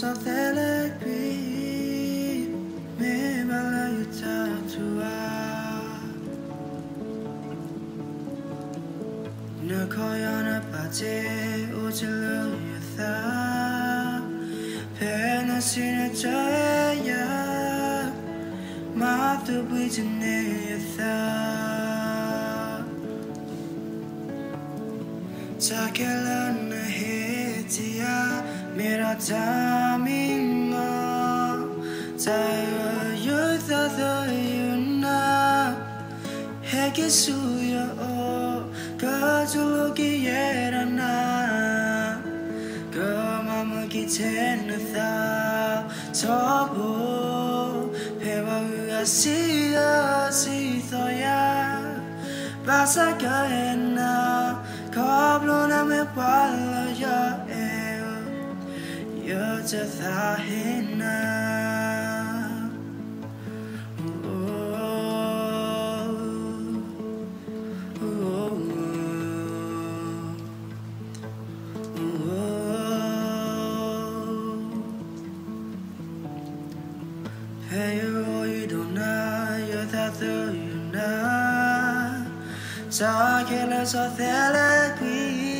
something like me Memang layu tak tua Nakoyana pati utilu yatha Pena sine jaya Matu bijine yatha Takelana hetiya 지 옷을 누였다 배나시는 저야 마도 보이지 내였다 자kelana hetia mera tamima tayo yutha the yuna hekisuya o kajuloki yerana kama kithenatha tobo pewa uasiya sithoya pasakaena Kablona me pala ya eo you don't know. Sakela so thele qui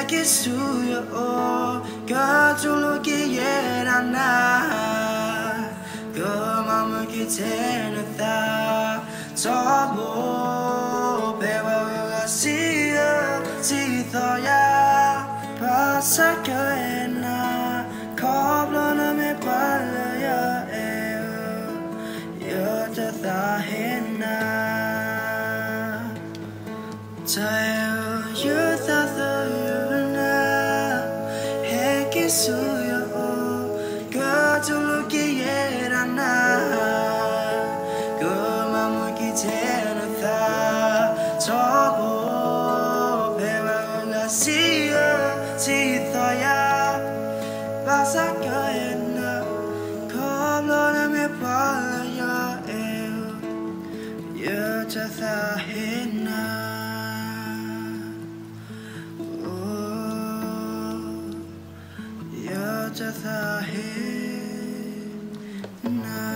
Hekisuya o Gajuluki yerana Gama mukitena tha Tobo Pewa ugasia Tithoya Pasakaena Kablana me palaya eo Yota thahena Tayo yutha thayuna kiss who you are to look at Anna Go mamu ki tena tha Togo see you, see Tito ya Basa Come on, let me pala ya Eu Eu te चाहे है। ना